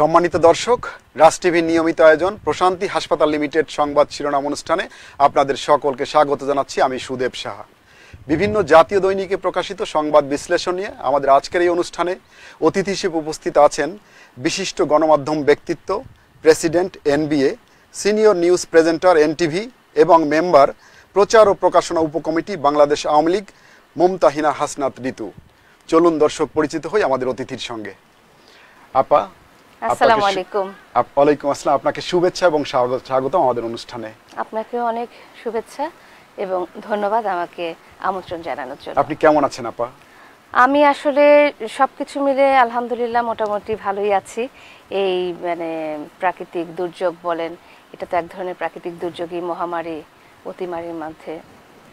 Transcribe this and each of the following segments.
সম্মানিত দর্শক, রাজ টিভির নিয়মিত আয়োজন প্রশান্তি হাসপাতাল লিমিটেড সংবাদ শিরোনাম অনুষ্ঠানে আপনাদের সকলকে স্বাগত জানাচ্ছি আমি সুদেব সাহা। বিভিন্ন জাতীয় দৈনিকে প্রকাশিত সংবাদ বিশ্লেষণ নিয়ে আমাদের আজকের এই অনুষ্ঠানে অতিথি হিসেবে উপস্থিত আছেন বিশিষ্ট গণমাধ্যম ব্যক্তিত্ব, president, NBA, senior news presenter, NTV এবং মেম্বার প্রচার ও প্রকাশনা উপকমিটি বাংলাদেশ আওয়ামী লীগ, মুমতাহিনা হাসনাত ঋতু চলুন দর্শক পরিচিত হই আমাদের অতিথির সঙ্গে। আপা আসসালামু আলাইকুম। ওয়ালাইকুম আসসালাম। আপনাকে শুভেচ্ছা এবং স্বাগত আমাদের অনুষ্ঠানে। আপনাকেও অনেক শুভেচ্ছা এবং ধন্যবাদ আমাকে আমন্ত্রণ জানানোর জন্য। আপনি কেমন আছেন আপা? আমি আসলে সবকিছু মিলে আলহামদুলিল্লাহ মোটামুটি ভালোই আছি। এই মানে প্রাকৃতিক দুর্যোগ বলেন এটা তো এক ধরনের প্রাকৃতিক দুর্যোগই মহামারী অতিমারির মধ্যে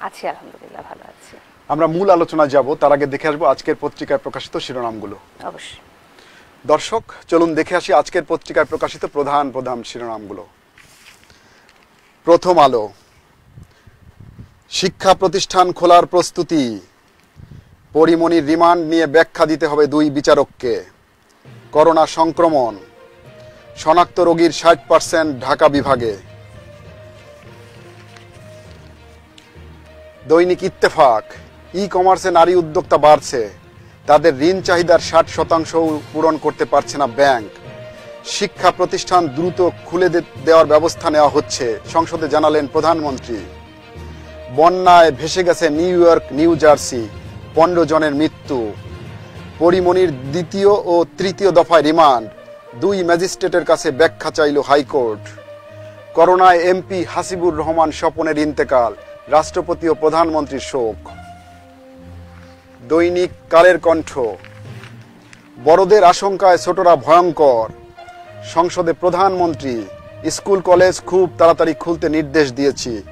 আছি আলহামদুলিল্লাহ ভালো আছি। আমরা মূল আলোচনা যাব তার আগে দেখে আসব আজকের পত্রিকায় প্রকাশিত শিরোনামগুলো। অবশ্যই। দর্শক, চলুন দেখে আসি আজকের পত্রিকায় প্রকাশিত প্রধান প্রধান শিরোনামগুলো। প্রথম আলো। শিক্ষা প্রতিষ্ঠান খোলার প্রস্তুতি। পরিমণির রিমান্ড নিয়ে ব্যাখ্যা দিতে হবে দুই বিচারককে। করোনা সংক্রমণ। শনাক্ত রোগীর ষাট পার্সেন্ট ঢাকা বিভাগে। দৈনিক ইত্তেফাক। ই কমার্সে নারী উদ্যোক্তা বাড়ছে। তাদের ঋণ চাহিদার ষাট শতাংশ পূরণ করতে পারছে না ব্যাংক। শিক্ষা প্রতিষ্ঠান দ্রুত খুলে দেওয়ার ব্যবস্থা নেওয়া হচ্ছে, সংসদে জানালেন প্রধানমন্ত্রী। বন্যায় ভেসে গেছে নিউ ইয়র্ক, নিউ জার্সি, পনেরো জনের মৃত্যু। পরিমণির দ্বিতীয় ও তৃতীয় দফায় রিমান্ড, দুই ম্যাজিস্ট্রেটের কাছে ব্যাখ্যা চাইল হাইকোর্ট। করোনায় এমপি হাসিবুর রহমান স্বপনের ইন্তেকাল, রাষ্ট্রপতি ও প্রধানমন্ত্রীর শোক। দৈনিক কালের কণ্ঠ। বড়দের আশঙ্কায় ছোটরা ভয়ঙ্কর। সংসদে প্রধানমন্ত্রী, স্কুল, কলেজ খুব তাড়াতাড়ি খুলতে নির্দেশ দিয়েছি।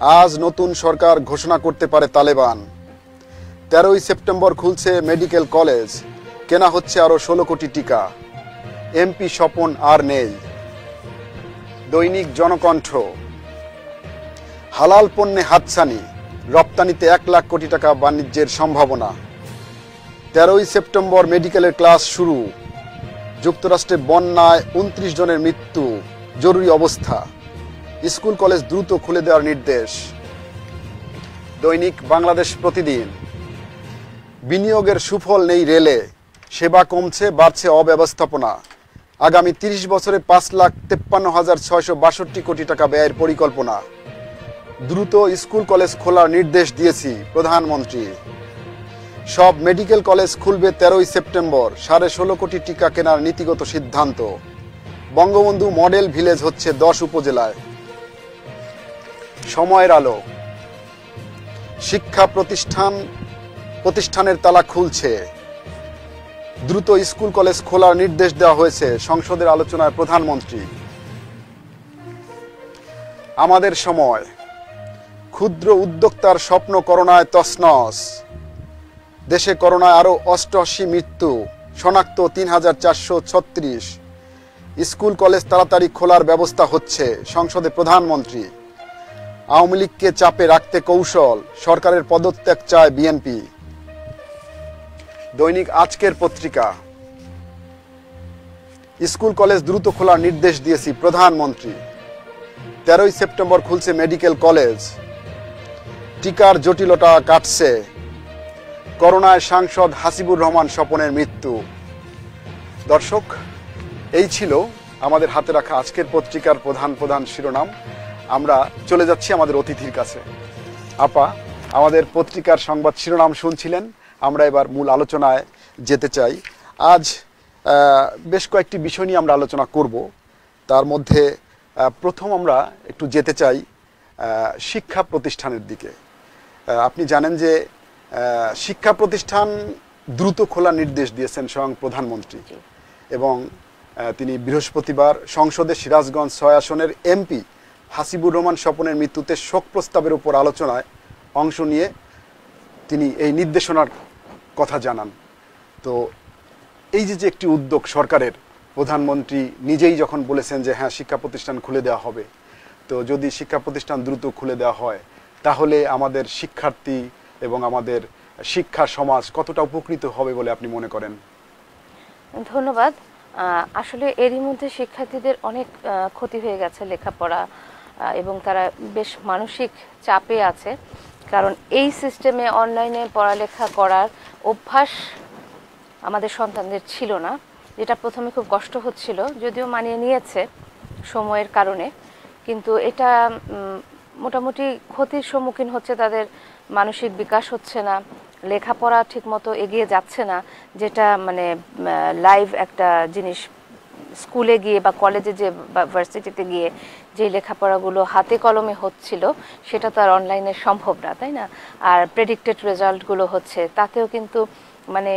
আজ নতুন সরকার ঘোষণা করতে পারে তালেবান। তেরোই সেপ্টেম্বর খুলছে মেডিকেল কলেজ। কেনা হচ্ছে আরও ষোলো কোটি টিকা। এমপি স্বপন আর নেই। দৈনিক জনকণ্ঠ। হালাল পণ্যে হাতছানি। রপ্তানিতে এক লাখ কোটি টাকা বাণিজ্যের সম্ভাবনা। তেরোই সেপ্টেম্বর মেডিকেলের ক্লাস শুরু। যুক্তরাষ্ট্রে বন্যায় উনত্রিশ জনের মৃত্যু, জরুরি অবস্থা। স্কুল কলেজ দ্রুত খুলে দেওয়ার নির্দেশ। দৈনিক বাংলাদেশ প্রতিদিন। বিনিয়োগের সুফল নেই রেলে। সেবা কমছে, বাড়ছে অব্যবস্থাপনা। আগামী তিরিশ বছরে পাঁচ লাখ তেপ্পান্ন হাজার ছয়শো বাষট্টি কোটি টাকা ব্যয়ের পরিকল্পনা। দ্রুত স্কুল কলেজ খোলার নির্দেশ দিয়েছি প্রধানমন্ত্রী। সব মেডিকেল কলেজ খুলবে তেরোই সেপ্টেম্বর, সাড়ে ষোলো কোটি টিকা কেনার নীতিগত সিদ্ধান্ত। বঙ্গবন্ধু মডেল ভিলেজ হচ্ছে দশ উপজেলায়। সময়ের আলো। শিক্ষা প্রতিষ্ঠান, প্রতিষ্ঠানের তালা খুলছে। দ্রুত স্কুল কলেজ খোলার নির্দেশ দেওয়া হয়েছে সংসদের আলোচনায় প্রধানমন্ত্রী। আমাদের সময়। ক্ষুদ্র উদ্যোক্তার স্বপ্ন করোনায় তসনস দেশে করোনায় আরও অষ্টআশি মৃত্যু, শনাক্ত তিন হাজার চারশো ছত্রিশ। স্কুল কলেজ তাড়াতাড়ি খোলার ব্যবস্থা হচ্ছে, সংসদে প্রধানমন্ত্রী। আওয়ামী লীগকে চাপে রাখতে কৌশল, সরকারের পদত্যাগ চায় বিএনপি। দৈনিক আজকের পত্রিকা। স্কুল কলেজ দ্রুত খোলার নির্দেশ দিয়েছি প্রধানমন্ত্রী। তেরোই সেপ্টেম্বর খুলছে মেডিকেল কলেজ। টিকার জটিলতা কাটছে। করোনায় সাংসদ হাসিবুর রহমান স্বপনের মৃত্যু। দর্শক, এই ছিল আমাদের হাতে রাখা আজকের পত্রিকার প্রধান প্রধান শিরোনাম। আমরা চলে যাচ্ছি আমাদের অতিথির কাছে। আপা, আমাদের পত্রিকার সংবাদ শিরোনাম শুনছিলেন। আমরা এবার মূল আলোচনায় যেতে চাই। আজ বেশ কয়েকটি বিষয় নিয়ে আমরা আলোচনা করব। তার মধ্যে প্রথম আমরা একটু যেতে চাই শিক্ষা প্রতিষ্ঠানের দিকে। আপনি জানেন যে শিক্ষা প্রতিষ্ঠান দ্রুত খোলার নির্দেশ দিয়েছেন স্বয়ং প্রধানমন্ত্রী। এবং তিনি বৃহস্পতিবার সংসদে সিরাজগঞ্জ ছয় আসনের এমপি হাসিবুর রহমান স্বপনের মৃত্যুতে শোক প্রস্তাবের উপর আলোচনায় অংশ নিয়ে তিনি এই নির্দেশনার কথা জানান। তো এই যে যে একটি উদ্যোগ সরকারের প্রধানমন্ত্রী নিজেই যখন বলেছেন যে হ্যাঁ শিক্ষা প্রতিষ্ঠান খুলে দেওয়া হবে তো যদি শিক্ষা প্রতিষ্ঠান দ্রুত খুলে দেওয়া হয় তাহলে আমাদের শিক্ষার্থী এবং আমাদের শিক্ষা সমাজ কতটা উপকৃত হবে বলে আপনি মনে করেন? ধন্যবাদ। আসলে এরই মধ্যে শিক্ষার্থীদের অনেক ক্ষতি হয়ে গেছে লেখাপড়া এবং তারা বেশ মানসিক চাপে আছে। কারণ এই সিস্টেমে অনলাইনে পড়ালেখা করার অভ্যাস আমাদের সন্তানদের ছিল না, যেটা প্রথমে খুব কষ্ট হচ্ছিল, যদিও মানিয়ে নিয়েছে সময়ের কারণে। কিন্তু এটা মোটামুটি ক্ষতির সম্মুখীন হচ্ছে তাদের মানসিক বিকাশ হচ্ছে না, লেখাপড়া ঠিকমতো এগিয়ে যাচ্ছে না, যেটা মানে লাইভ একটা জিনিস, স্কুলে গিয়ে বা কলেজে যে বা ভার্সিটিতে গিয়ে যে লেখাপড়াগুলো হাতে কলমে হচ্ছিল, সেটা তো আর অনলাইনে সম্ভব না, তাই না? আর প্রেডিক্টেড রেজাল্টগুলো হচ্ছে, তাতেও কিন্তু মানে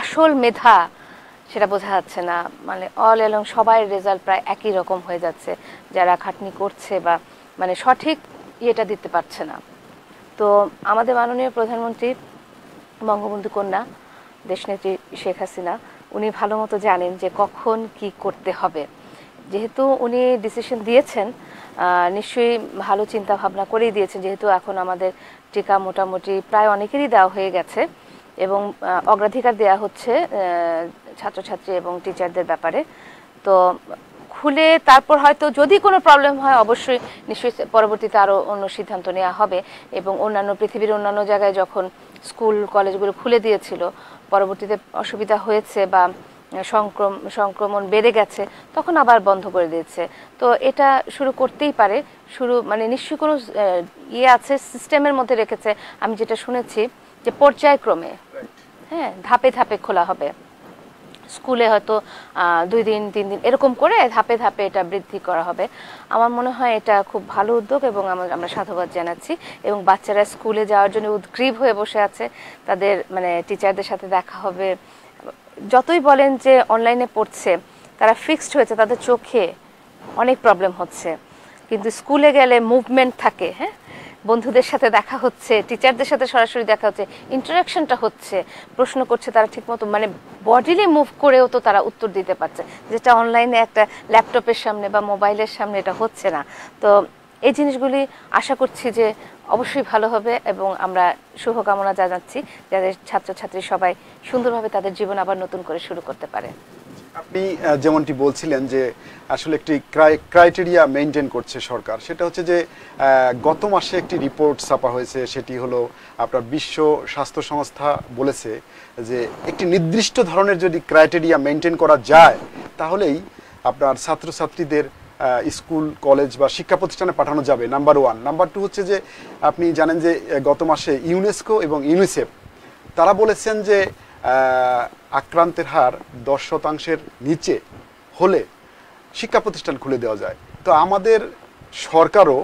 আসল মেধা সেটা বোঝা যাচ্ছে না। মানে অল এলং সবাই রেজাল্ট প্রায় একই রকম হয়ে যাচ্ছে, যারা খাটনি করছে বা মানে সঠিক ইয়েটা দিতে পারছে না। তো আমাদের মাননীয় প্রধানমন্ত্রী বঙ্গবন্ধু কন্যা, দেশনেত্রী শেখ হাসিনা, উনি ভালো মতো জানেন যে কখন কি করতে হবে। যেহেতু উনি ডিসিশন দিয়েছেন নিশ্চয়ই ভালো চিন্তা ভাবনা করেই দিয়েছেন, যেহেতু এখন আমাদের টিকা মোটামুটি প্রায় অনেকেরই দেওয়া হয়ে গেছে এবং অগ্রাধিকার দেওয়া হচ্ছে ছাত্রছাত্রী এবং টিচারদের ব্যাপারে। তো খুলে তারপর হয়তো যদি কোনো প্রবলেম হয় অবশ্যই নিশ্চয়ই পরবর্তীতে আরও অন্য সিদ্ধান্ত নেওয়া হবে। এবং অন্যান্য পৃথিবীর অন্যান্য জায়গায় যখন স্কুল কলেজগুলো খুলে দিয়েছিল পরবর্তীতে অসুবিধা হয়েছে বা সংক্রম সংক্রমণ বেড়ে গেছে তখন আবার বন্ধ করে দিয়েছে। তো এটা শুরু করতেই পারে। শুরু মানে নিশ্চয়ই কোনো ইয়ে আছে সিস্টেমের মধ্যে রেখেছে। আমি যেটা শুনেছি যে পর্যায়ক্রমে হ্যাঁ ধাপে ধাপে খোলা হবে। স্কুলে হয়তো দুই দিন, তিন দিন, এরকম করে ধাপে ধাপে এটা বৃদ্ধি করা হবে। আমার মনে হয় এটা খুব ভালো উদ্যোগ এবং আমরা সাধুবাদ জানাচ্ছি এবং বাচ্চারা স্কুলে যাওয়ার জন্য উদ্গ্রীব হয়ে বসে আছে। তাদের মানে টিচারদের সাথে দেখা হবে। যতই বলেন যে অনলাইনে পড়ছে, তারা ফিক্সড হয়েছে, তাদের চোখে অনেক প্রবলেম হচ্ছে। কিন্তু স্কুলে গেলে মুভমেন্ট থাকে হ্যাঁ? বন্ধুদের সাথে দেখা হচ্ছে টিচারদের সাথে সরাসরি দেখা হচ্ছে ইন্টারাকশনটা হচ্ছে, প্রশ্ন করছে তারা ঠিকমতো মানে বডিলি মুভ করেও তো তারা উত্তর দিতে পারছে। যেটা অনলাইনে একটা ল্যাপটপের সামনে বা মোবাইলের সামনে এটা হচ্ছে না। তো এই জিনিসগুলি আশা করছি যে অবশ্যই ভালো হবে এবং আমরা শুভকামনা জানাচ্ছি যাদের ছাত্রছাত্রী সবাই সুন্দরভাবে তাদের জীবন আবার নতুন করে শুরু করতে পারে। আপনি যেমনটি বলছিলেন যে আসলে একটি ক্রাইটেরিয়া মেনটেন করছে সরকার, সেটা হচ্ছে যে গত মাসে একটি রিপোর্ট ছাপা হয়েছে, সেটি হলো আপনার বিশ্ব স্বাস্থ্য সংস্থা বলেছে যে একটি নির্দিষ্ট ধরনের যদি ক্রাইটেরিয়া মেনটেন করা যায়, তাহলেই আপনার ছাত্রছাত্রীদের স্কুল, কলেজ বা শিক্ষা প্রতিষ্ঠানে পাঠানো যাবে, নাম্বার ওয়ান। নাম্বার টু হচ্ছে যে, আপনি জানেন যে, গত মাসে ইউনেস্কো এবং ইউনিসেফ, তারা বলেছেন যে আক্রান্তের হার দশ শতাংশের নিচে হলে শিক্ষা প্রতিষ্ঠান খুলে দেওয়া যায়। তো আমাদের সরকারও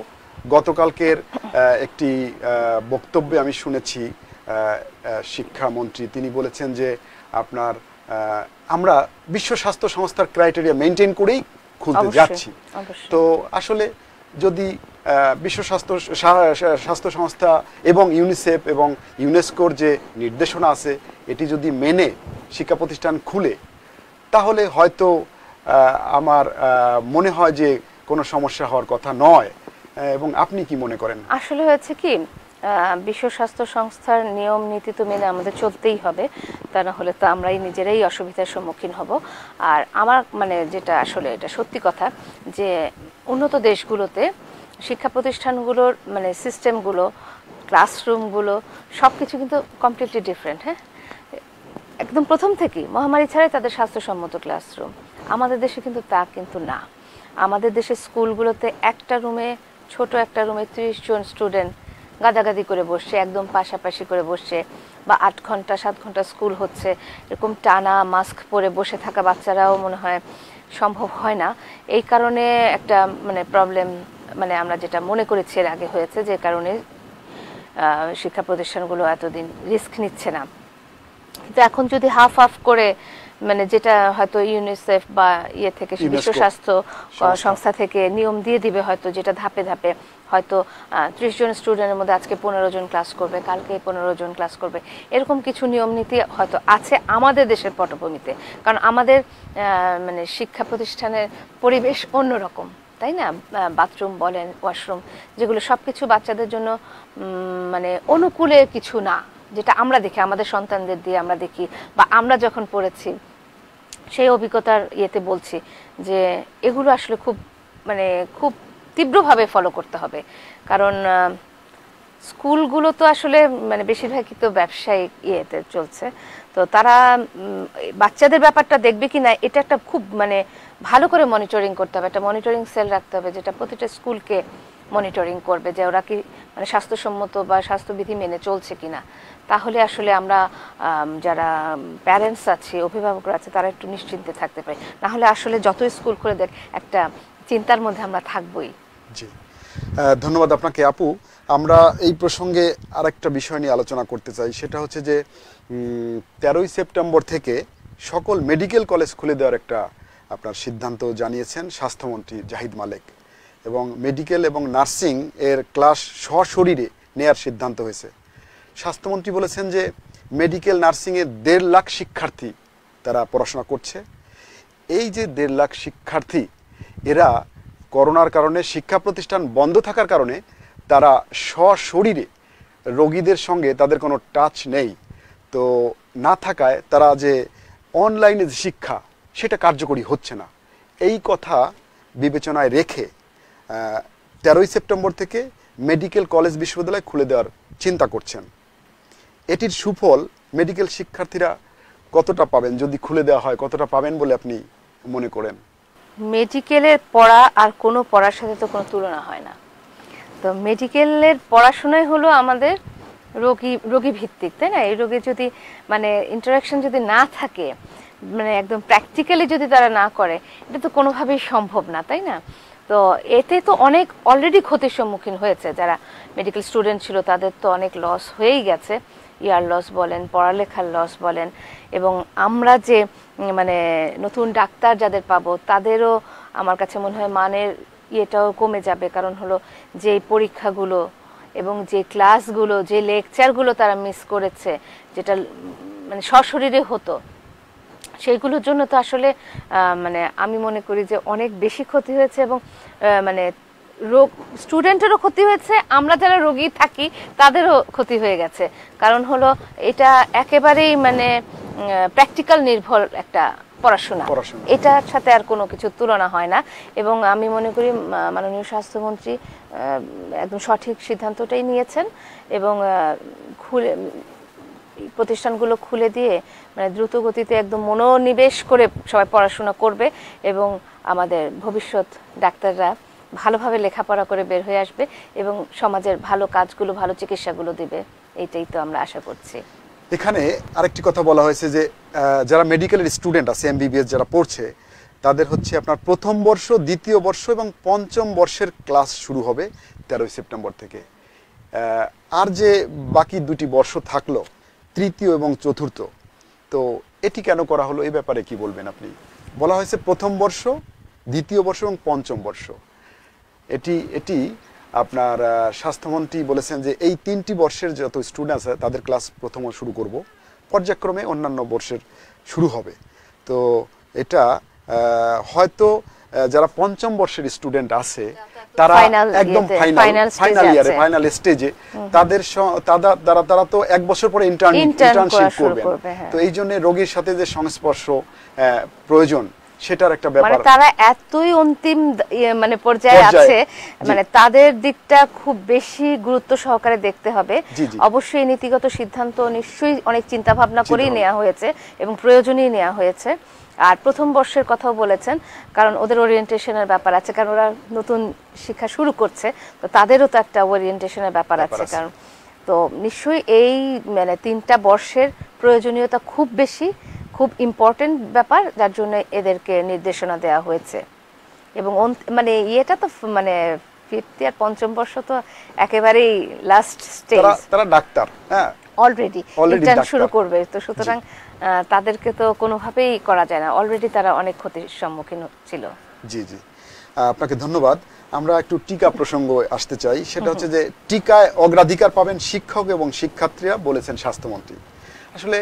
গতকালকের একটি বক্তব্যে আমি শুনেছি শিক্ষামন্ত্রী। তিনি বলেছেন যে আপনার আমরা বিশ্ব স্বাস্থ্য সংস্থার ক্রাইটেরিয়া মেনটেন করেই খুলতে যাচ্ছি। তো আসলে যদি বিশ্ব স্বাস্থ্য স্বাস্থ্য সংস্থা এবং ইউনিসেফ এবং ইউনেস্কোর যে নির্দেশনা আছে এটি যদি মেনে শিক্ষা প্রতিষ্ঠান খুলে, তাহলে হয়তো আমার মনে হয় যে কোনো সমস্যা হওয়ার কথা নয়। এবং আপনি কি মনে করেন? আসলে হয়েছে কি বিশ্ব স্বাস্থ্য সংস্থার নিয়ম নীতি তো মেনে আমাদের চলতেই হবে। তা না হলে তো আমরাই নিজেরাই অসুবিধার সম্মুখীন হব। আর আমার মানে যেটা আসলে এটা সত্যি কথা যে উন্নত দেশগুলোতে শিক্ষা প্রতিষ্ঠানগুলোর মানে সিস্টেমগুলো ক্লাসরুমগুলো সব কিছু কিন্তু কমপ্লিটলি ডিফারেন্ট হ্যাঁ? একদম প্রথম থেকেই মহামারী ছাড়াই তাদের স্বাস্থ্যসম্মত ক্লাসরুম। আমাদের দেশে কিন্তু তা কিন্তু না। আমাদের দেশের স্কুলগুলোতে একটা রুমে, ছোট একটা রুমে ত্রিশ জন স্টুডেন্ট গাদাগাদি করে বসছে, একদম পাশাপাশি করে বসছে বা আট ঘণ্টা, সাত ঘণ্টা স্কুল হচ্ছে, এরকম টানা মাস্ক পরে বসে থাকা বাচ্চারাও মনে হয় সম্ভব হয় না। এই কারণে একটা মানে প্রবলেম মানে আমরা যেটা মনে করেছি এর আগে হয়েছে যে কারণে শিক্ষা প্রতিষ্ঠানগুলো এতদিন রিস্ক নিচ্ছে না। কিন্তু এখন যদি হাফ হাফ করে মানে যেটা হয়তো ইউনিসেফ বা ইয়ে থেকে বিশ্ব স্বাস্থ্য সংস্থা। সংস্থা থেকে নিয়ম দিয়ে দিবে হয়তো যেটা ধাপে ধাপে। হয়তো ত্রিশ জন স্টুডেন্টের মধ্যে আজকে পনেরো জন ক্লাস করবে কালকে পনেরো জন ক্লাস করবে। এরকম কিছু নিয়ম নীতি হয়তো আছে আমাদের দেশের পটভূমিতে। কারণ আমাদের মানে শিক্ষা প্রতিষ্ঠানের পরিবেশ অন্যরকম তাই না? বাথরুম বলেন ওয়াশরুম যেগুলো সব কিছু বাচ্চাদের জন্য মানে অনুকূলে কিছু না। যেটা আমরা দেখি, আমাদের সন্তানদের দিয়ে আমরা দেখি, বা আমরা যখন পড়েছি, সেই অভিজ্ঞতার ইয়েতে বলছি যে এগুলো আসলে খুব মানে খুব তীব্রভাবে ফলো করতে হবে। কারণ স্কুলগুলো তো আসলে মানে বেশিরভাগই তো ব্যবসায়িক ইয়েতে চলছে। তো তারা বাচ্চাদের ব্যাপারটা দেখবে কি না এটা একটা খুব মানে ভালো করে মনিটরিং করতে হবে। একটা মনিটরিং সেল রাখতে হবে, যেটা প্রতিটা স্কুলকে মনিটরিং করবে যে ওরা কি মানে স্বাস্থ্যসম্মত বা স্বাস্থ্যবিধি মেনে চলছে কিনা। তাহলে আসলে আমরা যারা প্যারেন্টস আছে, অভিভাবকরা আছে, তারা একটু নিশ্চিন্তে থাকতে পারি। না হলে আসলে যত স্কুল খুলে দেখ, একটা চিন্তার মধ্যে আমরা থাকবোই। জি। ধন্যবাদ আপনাকে, আপু। আমরা এই প্রসঙ্গে আরেকটা বিষয় নিয়ে আলোচনা করতে চাই। সেটা হচ্ছে যে তেরোই সেপ্টেম্বর থেকে সকল মেডিকেল কলেজ খুলে দেওয়ার একটা আপনার সিদ্ধান্ত জানিয়েছেন স্বাস্থ্যমন্ত্রী জাহিদ মালেক। এবং মেডিকেল এবং নার্সিং এর ক্লাস সশরীরে নেয়ার সিদ্ধান্ত হয়েছে। স্বাস্থ্যমন্ত্রী বলেছেন যে, মেডিকেল নার্সিংয়ে দেড় লাখ শিক্ষার্থী তারা পড়াশোনা করছে। এই যে দেড় লাখ শিক্ষার্থী, এরা করোনার কারণে শিক্ষা প্রতিষ্ঠান বন্ধ থাকার কারণে তারা সশরীরে রোগীদের সঙ্গে তাদের কোনো টাচ নেই। তো না থাকায় তারা যে অনলাইনে যে শিক্ষা, সেটা কার্যকরী হচ্ছে না। এই কথা বিবেচনায় রেখে তেরোই সেপ্টেম্বর থেকে মেডিকেল কলেজ বিশ্ববিদ্যালয় খুলে দেওয়ার চিন্তা করছেন। এটির সুফল মেডিকেল শিক্ষার্থীরা কতটা পাবেন? যদি খুলে দেওয়া হয়, কতটা পাবেন বলে আপনি মনে করেন? মেডিকেলের পড়া আর কোনো পড়ার সাথে তো কোনো তুলনা হয় না। তো মেডিকেলের পড়াশোনাই হলো আমাদের রোগী রোগী ভিত্তিক তাই না? এই রোগে যদি মানে ইন্টারাকশন যদি না থাকে মানে একদম প্র্যাকটিক্যালি যদি তারা না করে, এটা তো কোনোভাবেই সম্ভব না, তাই না? তো এতে তো অনেক অলরেডি ক্ষতির সম্মুখীন হয়েছে যারা মেডিকেল স্টুডেন্ট ছিল, তাদের তো অনেক লস হয়েই গেছে। ইয়ার লস বলেন, পড়ালেখার লস বলেন, এবং আমরা যে মানে নতুন ডাক্তার যাদের পাবো, তাদেরও আমার কাছে মনে হয় মানের ইয়েটাও কমে যাবে। কারণ হলো যে পরীক্ষাগুলো এবং যে ক্লাসগুলো, যে লেকচারগুলো তারা মিস করেছে, যেটা মানে সশরীরে হতো, সেইগুলোর জন্য তো আসলে মানে আমি মনে করি যে অনেক বেশি ক্ষতি হয়েছে এবং মানে রোগ স্টুডেন্টেরও ক্ষতি হয়েছে আমরা যারা রোগী থাকি তাদেরও ক্ষতি হয়ে গেছে। কারণ হলো এটা একেবারেই মানে প্র্যাকটিক্যাল নির্ভর একটা পড়াশোনা। এটার সাথে আর কোনো কিছু তুলনা হয় না। এবং আমি মনে করি মাননীয় স্বাস্থ্যমন্ত্রী একদম সঠিক সিদ্ধান্তটাই নিয়েছেন এবং খুলে প্রতিষ্ঠানগুলো খুলে দিয়ে মানে দ্রুত গতিতে একদম মনোনিবেশ করে সবাই পড়াশোনা করবে এবং আমাদের ভবিষ্যৎ ডাক্তাররা ভালোভাবে লেখাপড়া করে বের হয়ে আসবে এবং সমাজের ভালো কাজগুলো, ভালো চিকিৎসাগুলো দেবে। এইটাই তো আমরা আশা করছি। এখানে আরেকটি কথা বলা হয়েছে যে যারা মেডিকেলের স্টুডেন্ট আছে এমবিবিএস যারা পড়ছে, তাদের হচ্ছে আপনার প্রথম বর্ষ, দ্বিতীয় বর্ষ এবং পঞ্চম বর্ষের ক্লাস শুরু হবে তেরোই সেপ্টেম্বর থেকে। আর যে বাকি দুটি বর্ষ থাকল, তৃতীয় এবং চতুর্থ, তো এটি কেন করা হলো? এই ব্যাপারে কি বলবেন আপনি? বলা হয়েছে প্রথম বর্ষ, দ্বিতীয় বর্ষ এবং পঞ্চম বর্ষ। এটি এটি আপনার স্বাস্থ্যমন্ত্রী বলেছেন যে এই তিনটি বর্ষের যত স্টুডেন্ট আছে তাদের ক্লাস প্রথম শুরু করব। পর্যায়ক্রমে অন্যান্য বর্ষের শুরু হবে। তো এটা হয়তো যারা পঞ্চম বর্ষের স্টুডেন্ট আছে তারা একদম ফাইনাল ফাইনাল ইয়ারে ফাইনাল স্টেজে তাদের তারা তারা তো এক বছর পরে ইন্টার্ন ইন্টার্নশিপ করবে, হ্যাঁ। তো এই জন্য রোগীর সাথে যে সংস্পর্শ প্রয়োজন সেটার একটা মানে ব্যাপার তারা এতই অন্তিম ইয়ে মানে পর্যায়ে আছে মানে তাদের দিকটা খুব বেশি গুরুত্ব সহকারে দেখতে হবে। অবশ্যই নীতিগত সিদ্ধান্ত নিশ্চয়ই অনেক চিন্তা ভাবনা করেই নেওয়া হয়েছে এবং প্রয়োজনীয় নেওয়া হয়েছে। আর প্রথম বর্ষের কথাও বলেছেন কারণ ওদের ওরিয়েন্টেশনের ব্যাপার আছে কারণ ওরা নতুন শিক্ষা শুরু করছে তো তাদেরও তো একটা ওরিয়েন্টেশনের ব্যাপার আছে। কারণ তো নিশ্চয়ই এই মানে তিনটা বর্ষের প্রয়োজনীয়তা খুব বেশি খুব ইম্পর্টেন্ট ব্যাপার যার জন্য এদেরকে নির্দেশনা দেওয়া হয়েছে। এবং মানে ইয়েটা তো মানে ফিফথ ইয়ার পঞ্চম বর্ষ তো একেবারেই লাস্ট স্টেজ তারা তারা ডাক্তার হ্যাঁ। অলরেডি ইন্টার্ন শুরু করবে। তো সুতরাং তাদেরকে তো কোনোভাবেই করা যায় না। অলরেডি তারা অনেক ক্ষতির সম্মুখীন ছিল। জি জি। আপনাকে ধন্যবাদ। আমরা একটু টিকা প্রসঙ্গ আসতে চাই। সেটা হচ্ছে যে টিকায় অগ্রাধিকার পাবেন শিক্ষক এবং শিক্ষার্থীরা বলেছেন স্বাস্থ্যমন্ত্রী। আসলে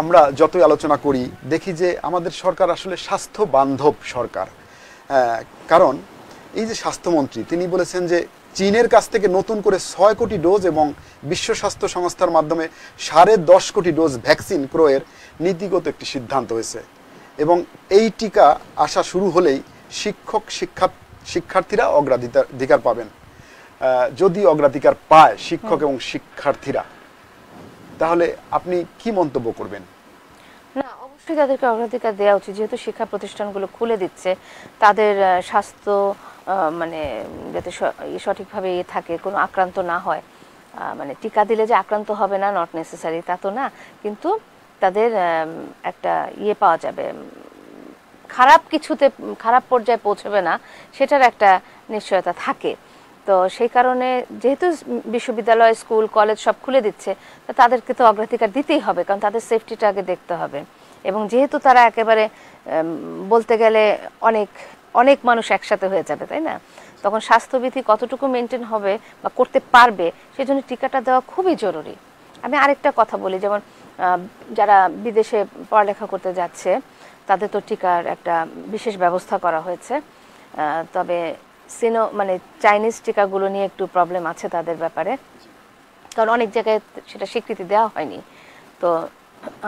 আমরা যতই আলোচনা করি দেখি যে আমাদের সরকার আসলে স্বাস্থ্য বান্ধব সরকার। কারণ এই যে স্বাস্থ্যমন্ত্রী তিনি বলেছেন যে চীনের কাছ থেকে নতুন করে ছয় কোটি ডোজ এবং বিশ্ব স্বাস্থ্য সংস্থার মাধ্যমে সাড়ে দশ কোটি ডোজ ভ্যাকসিন ক্রয়ের নীতিগত একটি সিদ্ধান্ত হয়েছে। এবং এই টিকা আসা শুরু হলেই শিক্ষক শিক্ষা শিক্ষার্থীরা অগ্রাধিকার পাবেন। যদি অগ্রাধিকার পায় শিক্ষক এবং শিক্ষার্থীরা। তাহলে আপনি কি মন্তব্য করবেন? না, অবশ্যই তাদেরকে অগ্রাধিকার দেওয়া উচিত। যেহেতু শিক্ষা প্রতিষ্ঠানগুলো খুলে দিচ্ছে, তাদের স্বাস্থ্য মানে যাতে সঠিকভাবে থাকে, কোনো আক্রান্ত না হয় মানে টিকা দিলে যে আক্রান্ত হবে না নট নেসেসারি তা তো না। কিন্তু তাদের একটা ইয়ে পাওয়া যাবে খারাপ কিছুতে, খারাপ পর্যায়ে পৌঁছবে না, সেটার একটা নিশ্চয়তা থাকে। তো সেই কারণে যেহেতু বিশ্ববিদ্যালয়, স্কুল, কলেজ সব খুলে দিচ্ছে, তো তাদেরকে তো অগ্রাধিকার দিতেই হবে, কারণ তাদের সেফটিটা আগে দেখতে হবে। এবং যেহেতু তারা একেবারে বলতে গেলে অনেক অনেক মানুষ একসাথে হয়ে যাবে, তাই না? তখন স্বাস্থ্যবিধি কতটুকু মেনটেন হবে বা করতে পারবে সেই জন্য টিকাটা দেওয়া খুবই জরুরি। আমি আরেকটা কথা বলি, যেমন যারা বিদেশে পড়ালেখা করতে যাচ্ছে, তাদের তো টিকার একটা বিশেষ ব্যবস্থা করা হয়েছে। তবে সিনো মানে চাইনিজ টিকাগুলো নিয়ে একটু প্রবলেম আছে তাদের ব্যাপারে। কারণ অনেক জায়গায় সেটা স্বীকৃতি দেওয়া হয়নি। তো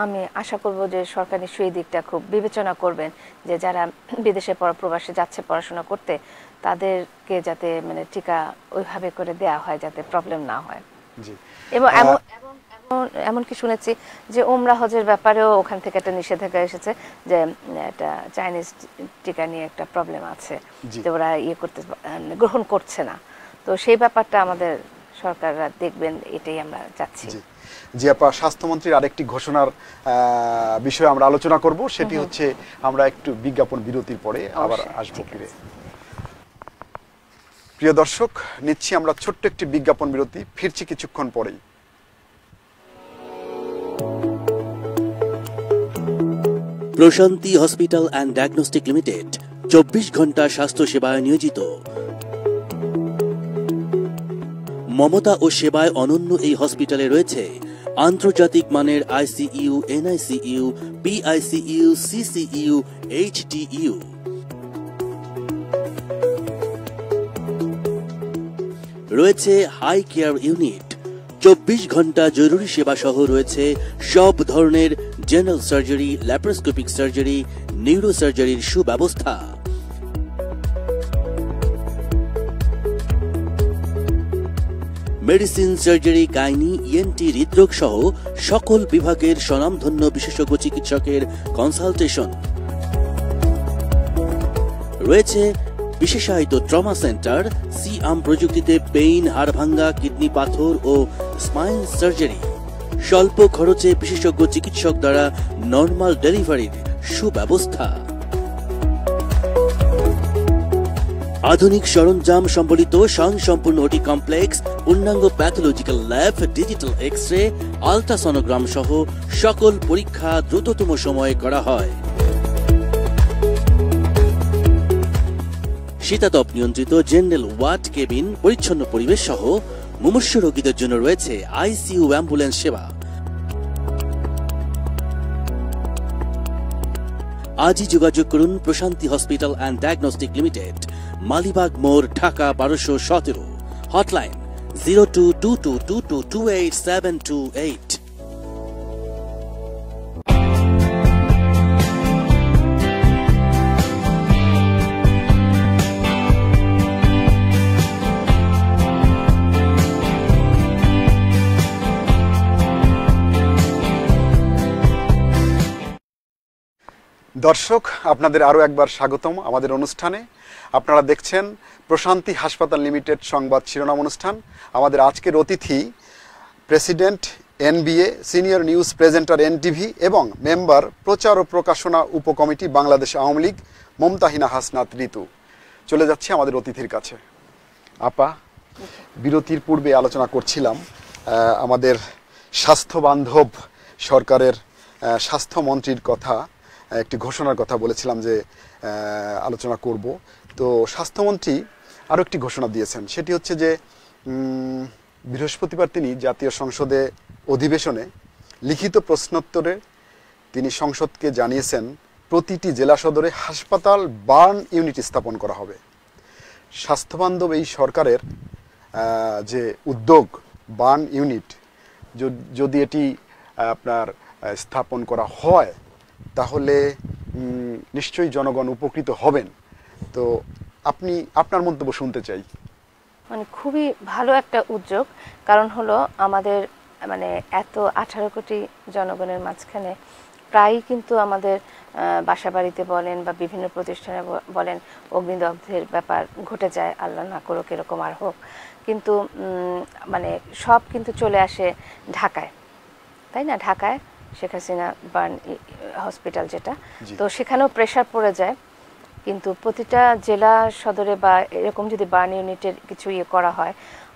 আমি আশা করব যে সরকার নিশ্চয়ই এই দিকটা খুব বিবেচনা করবেন যে যারা বিদেশে পড়া প্রবাসে যাচ্ছে পড়াশোনা করতে তাদেরকে যাতে মানে টিকা ওইভাবে করে দেওয়া হয় যাতে প্রবলেম না হয়। এবং এমন এমনকি শুনেছি যে ওমরা হজের ব্যাপারেও ওখান থেকে একটা নিষেধাজ্ঞা এসেছে যে একটা চাইনিজ টিকা নিয়ে একটা প্রবলেম আছে। যে ওরা ইয়ে করতে গ্রহণ করছে না। তো সেই ব্যাপারটা আমাদের সরকাররা দেখবেন এটাই আমরা চাচ্ছি। জি। আপা স্বাস্থ্যমন্ত্রীর আরেকটি ঘোষণার বিষয়ে আমরা আলোচনা করব। সেটি হচ্ছে আমরা একটু বিজ্ঞাপন বিরতির পরে আবার আসব ফিরে। প্রিয় দর্শক নিচ্ছি আমরা ছোট্ট একটি বিজ্ঞাপন বিরতি। ফিরছি কিছুক্ষণ পরেই। প্রশান্তি হসপিটাল অ্যান্ড ডায়াগনস্টিক লিমিটেড, চব্বিশ ঘণ্টা স্বাস্থ্য সেবায় নিয়োজিত। মমতা ও সেবায় অনন্য এই হসপিটালে রয়েছে আন্তর্জাতিক মানের ICU NICU PICU CCU HDU রয়েছে হাই কেয়ার ইউনিট চব্বিশ ঘণ্টা জরুরি সেবা সহ রয়েছে সব ধরনের general surgery laparoscopic surgery neuro সার্জারির সুব্যবস্থা মেডিসিন সার্জারি গাইনি ইএনটি হৃদরোগ সহ সকল বিভাগের স্বনামধন্য বিশেষজ্ঞ চিকিৎসকের কনসালটেশন রয়েছে বিশেষায়িত ট্রমা সেন্টার সি আম প্রযুক্তিতে পেইন হাড়ভাঙ্গা কিডনি পাথর ও স্পাইন সার্জারি। স্বল্প খরচে বিশেষজ্ঞ চিকিৎসক দ্বারা নর্মাল ডেলিভারির সুব্যবস্থা। আধুনিক সরঞ্জাম সম্বলিত স্বয়ংসম্পূর্ণ ওটি কমপ্লেক্স, পূর্ণাঙ্গ pathological lab, digital X ray ultrasonogram সহ সকল পরীক্ষা দ্রুততম সময়ে করা হয়। শীতাতপ নিয়ন্ত্রিত জেনারেল ওয়ার্ড কেবিন, পরিচ্ছন্ন পরিবেশ সহ মুমূর্ষু রোগীদের জন্য রয়েছে আইসিইউ অ্যাম্বুলেন্স সেবা। আজই যোগাযোগ করুন Prashanti hospital and diagnostic limited, Malibagh মোড়, ঢাকা বারোশো সতেরো। Hotline zero two two two two two two eight seven two eight. দর্শক, আপনাদের আরও একবার স্বাগতম আমাদের অনুষ্ঠানে। আপনারা দেখছেন প্রশান্তি হাসপাতাল লিমিটেড সংবাদ শিরোনাম অনুষ্ঠান। আমাদের আজকের অতিথি president, NBA, senior news presenter NTV এবং মেম্বার প্রচার ও প্রকাশনা উপকমিটি বাংলাদেশ আওয়ামী লীগ, মমতাহিনা হাসনাত ঋতু চলে যাচ্ছে আমাদের অতিথির কাছে। আপা, বিরতির পূর্বে আলোচনা করছিলাম আমাদের স্বাস্থ্য বান্ধব সরকারের স্বাস্থ্যমন্ত্রীর কথা। একটি ঘোষণার কথা বলেছিলাম যে আলোচনা করব। তো স্বাস্থ্যমন্ত্রী আরও একটি ঘোষণা দিয়েছেন। সেটি হচ্ছে যে বৃহস্পতিবার তিনি জাতীয় সংসদে অধিবেশনে লিখিত প্রশ্নোত্তরে তিনি সংসদকে জানিয়েছেন, প্রতিটি জেলা সদরে হাসপাতাল বার্ন ইউনিট স্থাপন করা হবে। স্বাস্থ্যবান্ধব এই সরকারের যে উদ্যোগ বার্ন ইউনিট যদি এটি আপনার স্থাপন করা হয় তাহলে নিশ্চয়ই জনগণ উপকৃত হবেন। তো আপনি, আপনার মন্তব্য শুনতে চাই। মানে খুবই ভালো একটা উদ্যোগ, কারণ হলো আমাদের মানে এত আঠারো কোটি জনগণের মাঝখানে প্রায়ই কিন্তু আমাদের বাসা বাড়িতে বলেন বা বিভিন্ন প্রতিষ্ঠানে বলেন, অগ্নিদগ্ধের ব্যাপার ঘটে যায়, আল্লাহ না করুক এরকম আর হোক। কিন্তু মানে সব কিন্তু চলে আসে ঢাকায়। তাই না? ঢাকায় শেখ হাসিনা বার্ন হসপিটাল যেটা তো সেখানেও প্রেশার পড়ে যায়। কিন্তু প্রতিটা জেলা সদরে বা এরকম যদি বার্ন ইউনিটের কিছু ইয়ে করা হয়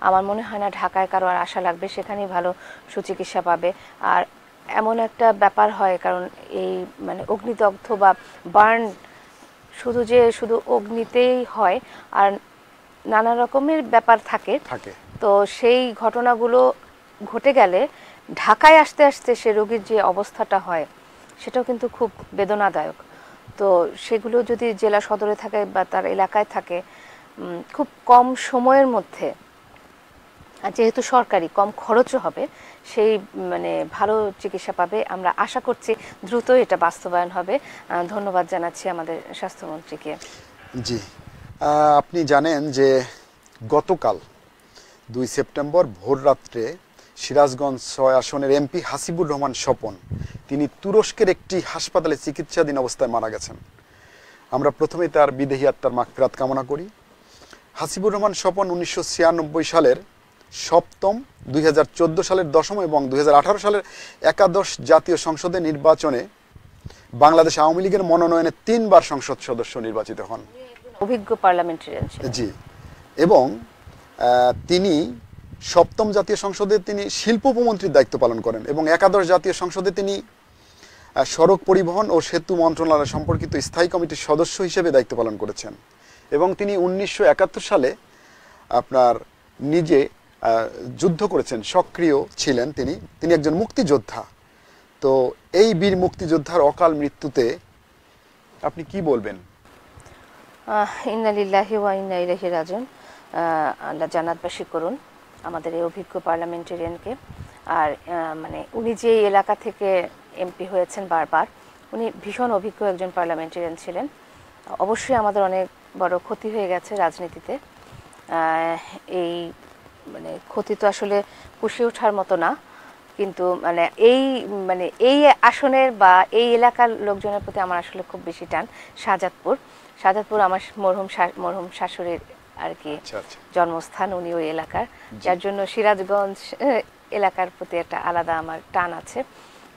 আমার মনে হয় না ঢাকায় কারও আর আশা লাগবে সেখানেই ভালো সুচিকিৎসা পাবে। আর এমন একটা ব্যাপার হয় কারণ এই মানে অগ্নিদগ্ধ বা বার্ন শুধু যে শুধু অগ্নিতেই হয় আর নানা রকমের ব্যাপার থাকে। থাকে। তো সেই ঘটনাগুলো ঘটে গেলে ঢাকায় আসতে আসতে সে রোগীর যে অবস্থাটা হয়, সেটাও কিন্তু খুব বেদনাদায়ক। তো সেগুলো যদি জেলা সদরে থাকে বা তার এলাকায় থাকে খুব কম সময়ের মধ্যে যেহেতু সরকারি, কম খরচও হবে, সেই মানে ভালো চিকিৎসা পাবে। আমরা আশা করছি দ্রুত এটা বাস্তবায়ন হবে। ধন্যবাদ জানাচ্ছি আমাদের স্বাস্থ্যমন্ত্রীকে। জি। আপনি জানেন যে গতকাল দুই সেপ্টেম্বর ভোর রাত্রে সিরাজগঞ্জ ছয় আসনের এমপি হাসিবুর রহমান স্বপন তিনি তুরস্কের একটি হাসপাতালে চিকিৎসাধীন অবস্থায় মারা গেছেন। আমরা প্রথমেই তার বিদেহী আত্মার মাগফিরাত কামনা করি। হাসিবুর রহমান স্বপন উনিশশো ছিয়ানব্বই সালের সপ্তম দুই হাজার চোদ্দ সালের দশম এবং দুই হাজার আঠারো সালের একাদশ জাতীয় সংসদে নির্বাচনে বাংলাদেশ আওয়ামী লীগের মনোনয়নে তিনবার সংসদ সদস্য নির্বাচিত হন। অভিজ্ঞ পার্লামেন্টারিয়ান জি। এবং তিনি সপ্তম জাতীয় সংসদে তিনি শিল্প উপমন্ত্রীর দায়িত্ব পালন করেন এবং একাদশ জাতীয় সংসদে তিনি সড়ক পরিবহন ও সেতু মন্ত্রণালয় সম্পর্কিত স্থায়ী কমিটির সদস্য হিসেবে দায়িত্ব পালন করেছেন এবং তিনি উনিশশো একাত্তর সালে আপনার নিজে যুদ্ধ করেছেন সক্রিয় ছিলেন তিনি। তিনি একজন মুক্তিযোদ্ধা। তো এই বীর মুক্তিযোদ্ধার অকাল মৃত্যুতে আপনি কি বলবেন? আহ, ইন্না লিল্লাহি ওয়া ইন্না ইলাইহি আল্লাহ জান্নাতবাসী করুন। আমাদের এই অভিজ্ঞ পার্লামেন্টারিয়ানকে। আর মানে উনি যে এলাকা থেকে এমপি হয়েছেন বারবার, উনি ভীষণ অভিজ্ঞ একজন পার্লামেন্টারিয়ান ছিলেন। অবশ্যই আমাদের অনেক বড় ক্ষতি হয়ে গেছে রাজনীতিতে। এই মানে ক্ষতি তো আসলে পুষিয়ে ওঠার মতো না, কিন্তু মানে এই মানে এই আসনের বা এই এলাকার লোকজনের প্রতি আমার আসলে খুব বেশি টান। শাহজাদপুর শাহজাদপুর আমার মরহুম মরহুম শাশুড়ির আর কি আচ্ছা আচ্ছা। জন্মস্থান উনি ওই এলাকার। যার জন্য সিরাজগঞ্জ এলাকার প্রতি একটা আলাদা আমার টান আছে।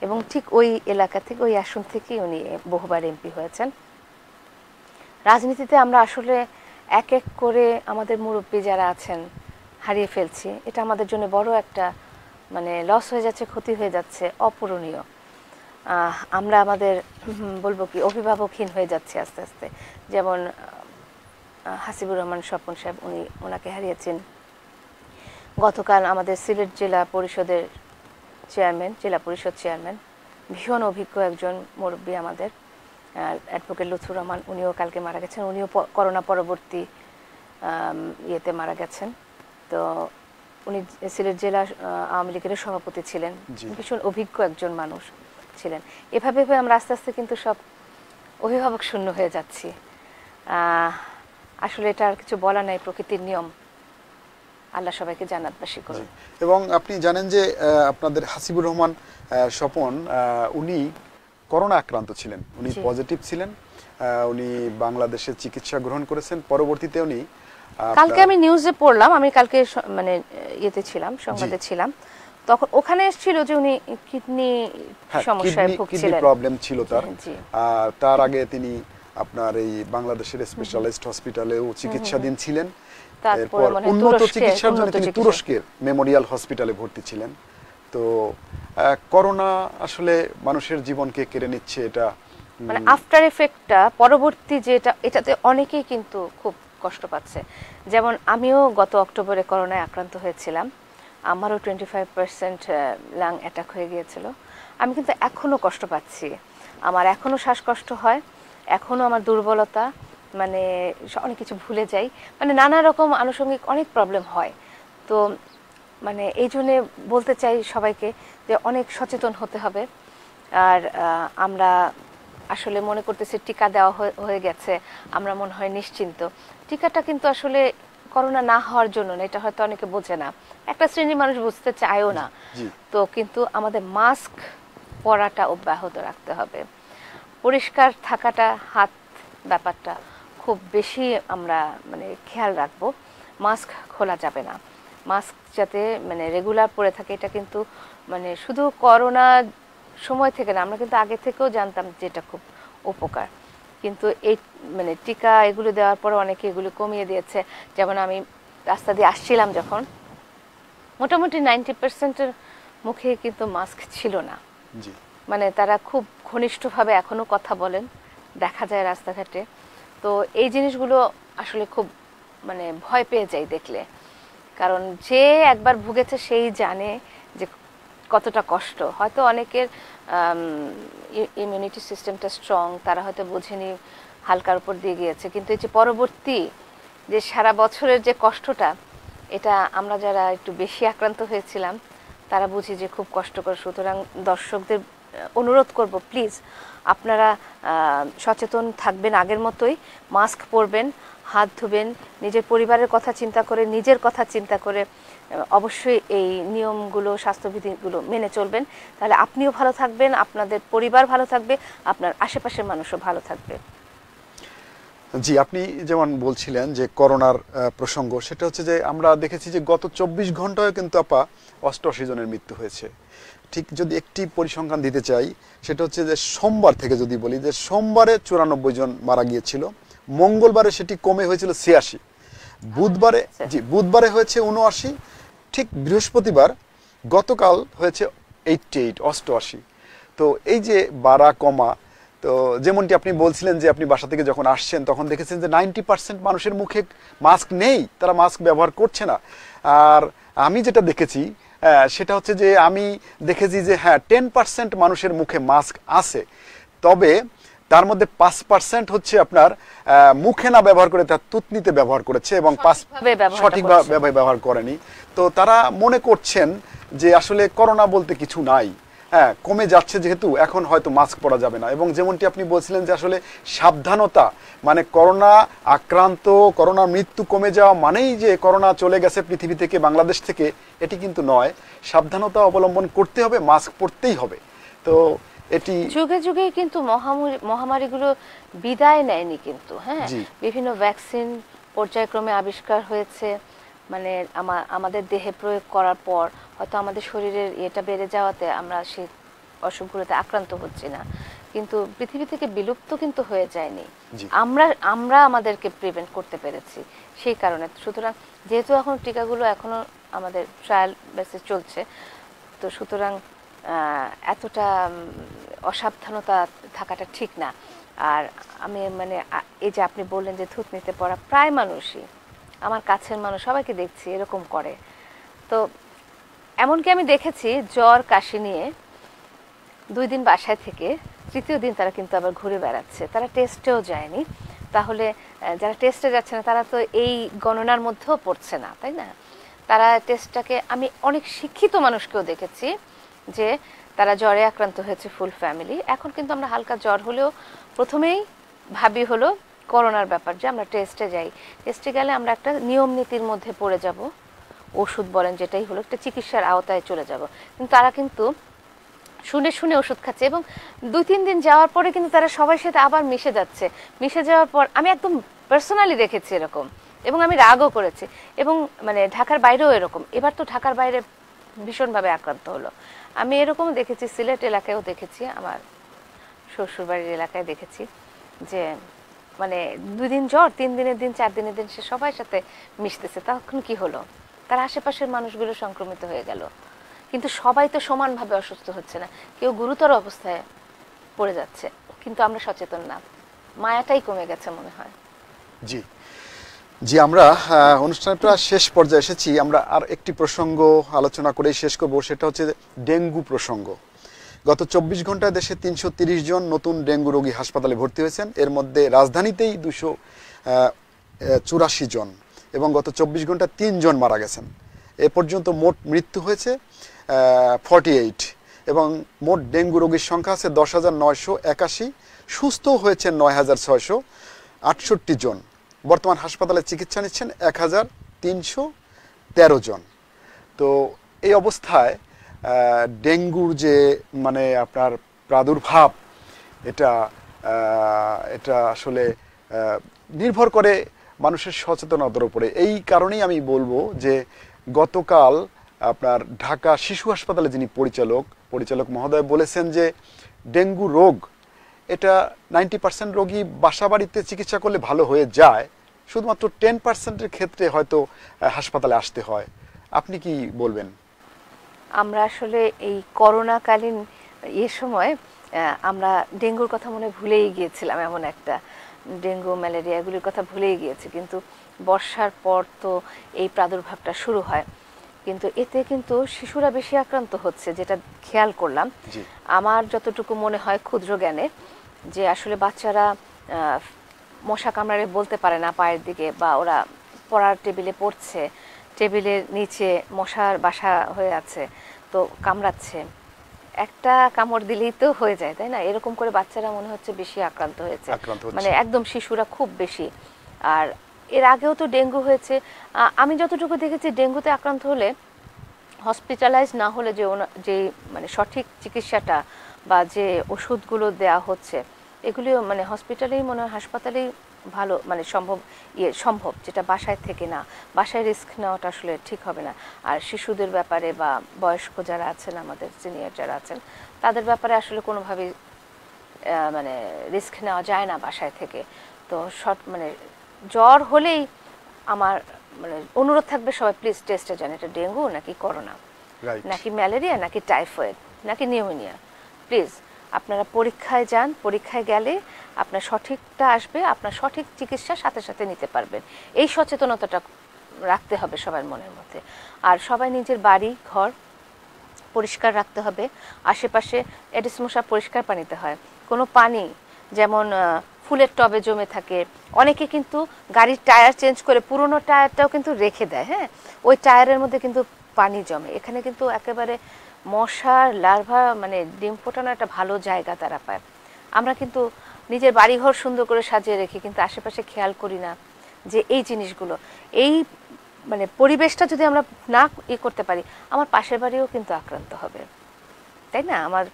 এবং ঠিক ওই এলাকা থেকে ওই আসন থেকেই উনি বহুবার এমপি হয়েছেন। রাজনীতিতে আমরা আসলে এক এক করে আমাদের মুরব্বী যারা আছেন হারিয়ে ফেলছি। এটা আমাদের জন্য বড় একটা মানে লস হয়ে যাচ্ছে ক্ষতি হয়ে যাচ্ছে অপূরণীয়। আমরা আমাদের বলব কি অভিভাবকহীন হয়ে যাচ্ছে আস্তে আস্তে। যেমন হাসিবুর রহমান স্বপন সাহেব উনি ওনাকে হারিয়েছেন। গতকাল আমাদের সিলেট জেলা পরিষদের চেয়ারম্যান জেলা পরিষদ চেয়ারম্যান ভীষণ অভিজ্ঞ একজন মুরব্বী আমাদের অ্যাডভোকেট লুথুর রহমান উনিও কালকে মারা গেছেন উনিও করোনা পরবর্তী ইয়েতে মারা গেছেন। তো উনি সিলেট জেলা আওয়ামী লীগের সভাপতি ছিলেন। ভীষণ অভিজ্ঞ একজন মানুষ ছিলেন। এভাবে আমরা আস্তে আস্তে কিন্তু সব অভিভাবক শূন্য হয়ে যাচ্ছি। আসলে এটা আর কিছু বলা নাই প্রকৃতির নিয়ম। আল্লাহ সবাইকে জান্নাতবাসী করুন। এবং আপনি জানেন যে আপনাদের হাসিবুর রহমান স্বপন উনি করোনা আক্রান্ত ছিলেন। উনি পজিটিভ ছিলেন। উনি বাংলাদেশে চিকিৎসা গ্রহণ করেছেন। পরবর্তীতে উনি কালকে আমি নিউজে পড়লাম আমি কালকে মানে ইয়েতে ছিলাম সংবাদে ছিলাম। তখন ওখানে এসেছিল যে উনি কিডনি হ্যাঁ, সমস্যায় কিডনি- কিডনি প্রবলেম ছিল তার। তার আগে তিনি আপনার এই বাংলাদেশের স্পেশালিস্ট হসপিটালেও চিকিৎসাধীন ছিলেন। তারপরে এরপর উন্নত চিকিৎসার জন্য তিনি তুরস্কের মেমোরিয়াল হসপিটালে ভর্তি ছিলেন। তো করোনা আসলে মানুষের জীবনকে কেড়ে নিচ্ছে এটা মানে আফটার এফেক্টটা পরবর্তী যেটা এটাতে অনেকেই কিন্তু খুব কষ্ট পাচ্ছে। যেমন আমিও গত অক্টোবরে করোনায় আক্রান্ত হয়েছিলাম। আমারও twenty five percent lung attack হয়ে গিয়েছিল। আমি কিন্তু এখনও কষ্ট পাচ্ছি। আমার এখনও শ্বাসকষ্ট হয়। এখনও আমার দুর্বলতা মানে অনেক কিছু ভুলে যাই। মানে নানা রকম আনুষঙ্গিক অনেক প্রবলেম হয়। তো মানে এই জন্যে বলতে চাই সবাইকে যে অনেক সচেতন হতে হবে। আর আমরা আসলে মনে করতেছি টিকা দেওয়া হয়ে- হয়ে গেছে। আমরা মনে হয় নিশ্চিন্ত। টিকাটা কিন্তু আসলে করোনা না হওয়ার জন্য না এটা হয়তো অনেকে বোঝে না। একটা শ্রেণির মানুষ বুঝতে চায়ও না। তো কিন্তু আমাদের মাস্ক পরাটা অব্যাহত রাখতে হবে। পরিষ্কার থাকাটা হাত ব্যাপারটা খুব বেশি আমরা মানে খেয়াল রাখব। মাস্ক খোলা যাবে না। মাস্ক যাতে মানে রেগুলার পরে থাকে এটা কিন্তু মানে শুধু করোনা সময় থেকে না, আমরা কিন্তু আগে থেকেও জানতাম যে এটা খুব উপকার। কিন্তু এই মানে টিকা এগুলো দেওয়ার পরে অনেকে এগুলো কমিয়ে দিয়েছে। যেমন আমি রাস্তা দিয়ে আসছিলাম যখন, মোটামুটি নাইনটি পার্সেন্টের মুখে কিন্তু মাস্ক ছিল না। মানে তারা খুব ঘনিষ্ঠভাবে এখনও কথা বলেন। দেখা যায় রাস্তাঘাটে। তো এই জিনিসগুলো আসলে খুব মানে ভয় পেয়ে যাই দেখলে। কারণ যে একবার ভুগেছে সেই জানে যে কতটা কষ্ট। হয়তো অনেকের ইমিউনিটি সিস্টেমটা স্ট্রং তারা হয়তো বোঝেনি হালকার উপর দিয়ে গিয়েছে। কিন্তু এই যে পরবর্তী যে সারা বছরের যে কষ্টটা, এটা আমরা যারা একটু বেশি আক্রান্ত হয়েছিলাম, তারা বুঝি যে খুব কষ্টকর সুতরাং দর্শকদের অনুরোধ করব, প্লিজ, আপনারা সচেতন থাকবেন আগের মতোই, মাস্ক পরবেন, হাত ধুবেন, নিজের পরিবারের কথা চিন্তা করে, নিজের কথা চিন্তা করে অবশ্যই এই নিয়মগুলো, স্বাস্থ্যবিধিগুলো মেনে চলবেন। তাহলে আপনিও ভালো থাকবেন, আপনাদের পরিবার ভালো থাকবে, আপনার আশেপাশের মানুষও ভালো থাকবে। জি, আপনি যেমন বলছিলেন যে করোনার প্রসঙ্গ, সেটা হচ্ছে যে আমরা দেখেছি যে গত চব্বিশ ঘন্টায় কিন্তু আপা অষ্টআশি জনের মৃত্যু হয়েছে। ঠিক যদি একটি পরিসংখ্যান দিতে চাই সেটা হচ্ছে যে সোমবার থেকে যদি বলি যে সোমবারে চুরানব্বই জন মারা গিয়েছিল মঙ্গলবারে সেটি কমে হয়েছিল ছিয়াশি। বুধবারে জি বুধবারে হয়েছে উনআশি ঠিক বৃহস্পতিবার গতকাল হয়েছে এইটটি এইট অষ্টআশি। তো এই যে বাড়া কমা তো যেমনটি আপনি বলছিলেন যে আপনি বাসা থেকে যখন আসছেন তখন দেখেছেন যে নাইনটি পার্সেন্ট মানুষের মুখে মাস্ক নেই তারা মাস্ক ব্যবহার করছে না। আর আমি যেটা দেখেছি সেটা হচ্ছে যে আমি দেখেছি যে হ্যাঁ টেন পার্সেন্ট মানুষের মুখে মাস্ক আছে। তবে তার মধ্যে পাঁচ পার্সেন্ট হচ্ছে আপনার মুখে না ব্যবহার করে তার তুতনিতে ব্যবহার করেছে এবং পাঁচ সঠিকভাবে ব্যবহার করেনি। তো তারা মনে করছেন যে আসলে করোনা বলতে কিছু নাই। হ্যাঁ কমে যাচ্ছে যেহেতু এখন হয়তো মাস্ক পরা যাবে না। এবং যেমনটি আপনি বলছিলেন যে আসলে সাবধানতা মানে করোনা আক্রান্ত করোনা মৃত্যু কমে যাওয়া মানেই যে করোনা চলে গেছে পৃথিবী থেকে বাংলাদেশ থেকে এটি কিন্তু নয়। সাবধানতা অবলম্বন করতে হবে মাস্ক পরতেই হবে। তো এটি যুগে যুগে কিন্তু মহামারী মহামারীগুলো বিদায় নেয়নি কিন্তু হ্যাঁ? বিভিন্ন ভ্যাকসিন পর্যায়ক্রমে আবিষ্কার হয়েছে। মানে আমা- আমাদের দেহে প্রয়োগ করার পর হয়তো আমাদের শরীরের ইয়েটা বেড়ে যাওয়াতে আমরা সেই অসুখগুলোতে আক্রান্ত হচ্ছি না। কিন্তু পৃথিবী থেকে বিলুপ্ত কিন্তু হয়ে যায়নি। আমরা আমরা আমাদেরকে প্রিভেন্ট করতে পেরেছি সেই কারণে। সুতরাং যেহেতু এখন টিকাগুলো এখনও আমাদের ট্রায়াল বেসে চলছে তো সুতরাং এতটা অসাবধানতা থাকাটা ঠিক না। আর আমি মানে এই যে আপনি বললেন যে থুতনিতে পড়া প্রায় মানুষই আমার কাছের মানুষ, সবাইকে দেখছি, এরকম করে। তো এমনকি আমি দেখেছি জ্বর, কাশি নিয়ে দুই দিন বাসায় থেকে তৃতীয় দিন তারা কিন্তু আবার ঘুরে বেড়াচ্ছে। তারা টেস্টেও যায়নি। তাহলে যারা টেস্টে যাচ্ছে না, তারা তো এই গণনার মধ্যেও পড়ছে না, তাই না? তারা টেস্টটাকে আমি অনেক শিক্ষিত মানুষকেও দেখেছি যে তারা জ্বরে আক্রান্ত হয়েছে ফুল ফ্যামিলি এখন কিন্তু আমরা হালকা জ্বর হলেও প্রথমেই ভাবি হলো করোনার ব্যাপার যে আমরা টেস্টে যাই। টেস্টে গেলে আমরা একটা নিয়ম নীতির মধ্যে পড়ে যাব। ওষুধ বলেন যেটাই হলো, একটা চিকিৎসার আওতায় চলে যাব। কিন্তু তারা কিন্তু শুনে শুনে ওষুধ খাচ্ছে এবং দুই তিন দিন যাওয়ার পরে কিন্তু তারা সবাই সাথে আবার মিশে যাচ্ছে। মিশে যাওয়ার পর আমি একদম পার্সোনালি দেখেছি এরকম এবং আমি রাগও করেছি এবং মানে ঢাকার বাইরেও এরকম। এবার তো ঢাকার বাইরে ভীষণভাবে আক্রান্ত হলো। আমি এরকম দেখেছি, সিলেট এলাকায়ও দেখেছি, আমার শ্বশুরবাড়ির এলাকায় দেখেছি যে মানে দুই দিন জ্বর, তিন দিনের দিন, চার দিনের দিন সে সবার সাথে মিশতেছে। তখন কি হলো? তার আশেপাশের মানুষগুলো সংক্রমিত হয়ে গেল। কিন্তু সবাই তো সমানভাবে অসুস্থ হচ্ছে না। কেউ গুরুতর অবস্থায় পড়ে যাচ্ছে। কিন্তু আমরা সচেতন না। মায়াটাই কমে গেছে মনে হয়। জি। জি, আমরা প্রায় শেষ পর্যায়ে এসেছি। আমরা আর একটি প্রসঙ্গ আলোচনা করেই শেষ করব। সেটা হচ্ছে ডেঙ্গু প্রসঙ্গ। গত চব্বিশ ঘন্টায় দেশে তিনশো জন নতুন ডেঙ্গু রোগী হাসপাতালে ভর্তি হয়েছেন। এর মধ্যে রাজধানীতেই দুশো চুরাশি জন এবং গত চব্বিশ ঘন্টায় তিনজন মারা গেছেন। এ পর্যন্ত মোট মৃত্যু হয়েছে ফর্টি এইট এবং মোট ডেঙ্গু রোগীর সংখ্যা আছে দশ হাজার নয়শো একাশি সুস্থ হয়েছে নয় হাজার ছয়শো আটষট্টি জন। বর্তমান হাসপাতালে চিকিৎসা নিচ্ছেন এক হাজার তিনশো তেরো জন। তো এই অবস্থায় ডেঙ্গুর যে মানে আপনার প্রাদুর্ভাব, এটা এটা আসলে নির্ভর করে মানুষের সচেতনতার উপরে। এই কারণেই আমি বলব যে, গতকাল আপনার ঢাকা শিশু হাসপাতালে যিনি পরিচালক পরিচালক মহোদয় বলেছেন যে, ডেঙ্গু রোগ, এটা নাইনটি পার্সেন্ট রোগী বাসা বাড়িতে চিকিৎসা করলে ভালো হয়ে যায়, শুধুমাত্র টেন পার্সেন্টের ক্ষেত্রে হয়তো হাসপাতালে আসতে হয়। আপনি কি বলবেন? আমরা আসলে এই করোনাকালীন এ সময় আমরা ডেঙ্গুর কথা মনে ভুলেই গিয়েছিলাম এমন একটা ডেঙ্গু ম্যালেরিয়া এগুলির কথা ভুলেই গিয়েছি। কিন্তু বর্ষার পর তো এই প্রাদুর্ভাবটা শুরু হয়। কিন্তু এতে কিন্তু শিশুরা বেশি আক্রান্ত হচ্ছে যেটা খেয়াল করলাম। আমার যতটুকু মনে হয় ক্ষুদ্র জ্ঞানে যে আসলে বাচ্চারা মশা কামড়ালে বলতে পারে না পায়ের দিকে বা ওরা পড়ার টেবিলে পড়ছে টেবিলের নিচে মশার বাসা হয়ে আছে তো কামড়াচ্ছে। একটা কামড় দিলেই তো হয়ে যায় তাই না? এরকম করে বাচ্চারা মনে হচ্ছে বেশি আক্রান্ত হয়েছে। মানে একদম শিশুরা খুব বেশি। আর এর আগেও তো ডেঙ্গু হয়েছে। আমি যতটুকু দেখেছি ডেঙ্গুতে আক্রান্ত হলে হসপিটালাইজ না হলে যে যে মানে সঠিক চিকিৎসাটা বা যে ওষুধগুলো দেয়া হচ্ছে এগুলিও মানে হসপিটালেই মনে হয় হাসপাতালেই ভালো মানে সম্ভব ইয়ে সম্ভব যেটা বাসায় থেকে না। বাসায় রিস্ক নেওয়াটা আসলে ঠিক হবে না। আর শিশুদের ব্যাপারে বা বয়স্ক যারা আছেন আমাদের সিনিয়র যারা আছেন তাদের ব্যাপারে আসলে কোনোভাবেই মানে রিস্ক নেওয়া যায় না বাসায় থেকে। তো শর্ট মানে জ্বর হলেই আমার মানে অনুরোধ থাকবে সবাই প্লিজ টেস্টে যান। এটা ডেঙ্গু নাকি করোনা নাকি ম্যালেরিয়া নাকি টাইফয়েড নাকি নিউমোনিয়া প্লিজ আপনারা পরীক্ষায় যান, পরীক্ষায় গেলে আপনার সঠিকটা আসবে, আপনার সঠিক চিকিৎসা সাথে সাথে নিতে পারবেন। এই সচেতনতাটা রাখতে হবে সবার মনের মধ্যে। আর সবাই নিজের বাড়ি, ঘর পরিষ্কার রাখতে হবে। আশেপাশে এডিস মশা পরিষ্কার পানিতে হয়। কোনো পানি যেমন ফুলের টবে জমে থাকে, অনেকে কিন্তু গাড়ির টায়ার চেঞ্জ করে পুরনো টায়ারটাও কিন্তু রেখে দেয় হ্যাঁ? ওই টায়ারের মধ্যে কিন্তু পানি জমে। এখানে কিন্তু একেবারে মশার লার্ভা মানে ডিম ফোটানো একটা ভালো জায়গা তারা পায়। আমরা কিন্তু নিজের বাড়িঘর সুন্দর করে সাজিয়ে রেখি কিন্তু আশেপাশে খেয়াল করি না যে এই জিনিসগুলো। এই মানে পরিবেশটা যদি আমরা না ই করতে পারি, আমার পাশের বাড়িও কিন্তু আক্রান্ত হবে। তাই না? আমার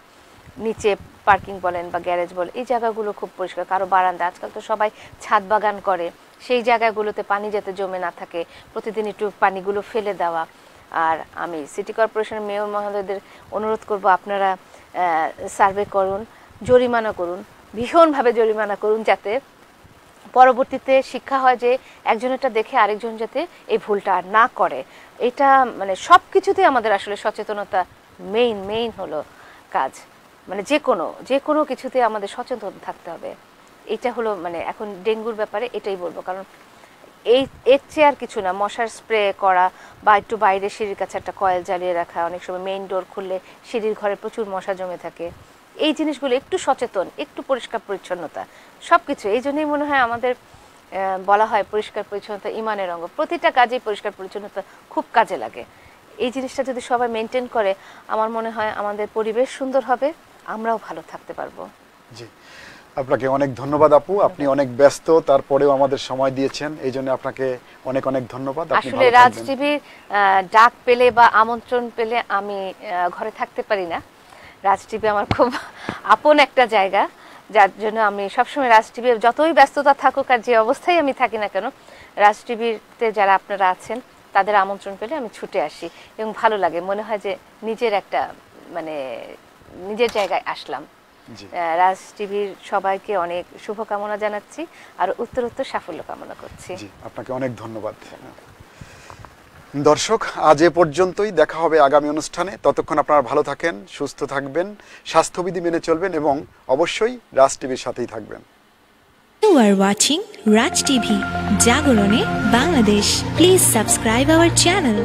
নিচে পার্কিং বলেন বা গ্যারেজ বলেন, এই জায়গাগুলো খুব পরিষ্কার। কারও বারান্দা আজকাল তো সবাই ছাদ বাগান করে। সেই জায়গাগুলোতে পানি যাতে জমে না থাকে, প্রতিদিন একটু পানিগুলো ফেলে দেওয়া। আর আমি সিটি কর্পোরেশনের মেয়র মহোদয়দের অনুরোধ করব আপনারা সার্ভে করুন, জরিমানা করুন, ভীষণভাবে জরিমানা করুন যাতে পরবর্তীতে শিক্ষা হয় যে একজনেরটা দেখে আরেকজন যাতে এই ভুলটা আর না করে। এটা মানে সব কিছুতে আমাদের আসলে সচেতনতা মেইন মেইন হলো কাজ। মানে যে কোনো যে কোনো কিছুতে আমাদের সচেতন থাকতে হবে। এটা হলো মানে এখন ডেঙ্গুর ব্যাপারে এটাই বলব। কারণ এই, এর চেয়ে আর কিছু না, মশার স্প্রে করা বা একটু বাইরে সিঁড়ির কাছে একটা কয়েল জ্বালিয়ে রাখা, অনেক সময় মেইন ডোর খুললে সিঁড়ির ঘরে প্রচুর মশা জমে থাকে। এই জিনিসগুলো একটু সচেতন, একটু পরিষ্কার পরিচ্ছন্নতা সব কিছু এই জন্যই মনে হয় আমাদের বলা হয় পরিষ্কার পরিচ্ছন্নতা ইমানের অঙ্গ। প্রতিটা কাজেই পরিষ্কার পরিচ্ছন্নতা খুব কাজে লাগে। এই জিনিসটা যদি সবাই মেনটেন করে, আমার মনে হয় আমাদের পরিবেশ সুন্দর হবে, আমরাও ভালো থাকতে পারব। জি। আপনাকে অনেক ধন্যবাদ আপু। আপনি অনেক ব্যস্ত তারপরেও আমাদের সময় দিয়েছেন। এই জন্য আপনাকে অনেক অনেক ধন্যবাদ। আসলে রাজ টিভির ডাক পেলে বা আমন্ত্রণ পেলে আমি ঘরে থাকতে পারি না। রাজ টিভি আমার খুব আপন একটা জায়গা যার জন্য আমি সবসময় রাজ টিভি যতই ব্যস্ততা থাকুক আর যে অবস্থায় আমি থাকি না কেন রাজ টিভিতে যারা আপনারা আছেন তাদের আমন্ত্রণ পেলে আমি ছুটে আসি এবং ভালো লাগে। মনে হয় যে নিজের একটা মানে নিজের জায়গায় আসলাম। রাজ টিভির সবাইকে অনেক শুভকামনা জানাচ্ছি আর উত্তরোত্তর সাফল্য কামনা করছি। জি আপনাকে অনেক ধন্যবাদ। দর্শক আজ এ পর্যন্তই দেখা হবে আগামী অনুষ্ঠানে। ততক্ষণ আপনারা ভালো থাকেন সুস্থ থাকবেন স্বাস্থ্যবিধি মেনে চলবেন এবং অবশ্যই রাজ টিভির সাথেই থাকবেন। You are watching Raj TV, Jagorone, Bangladesh. Please subscribe our channel.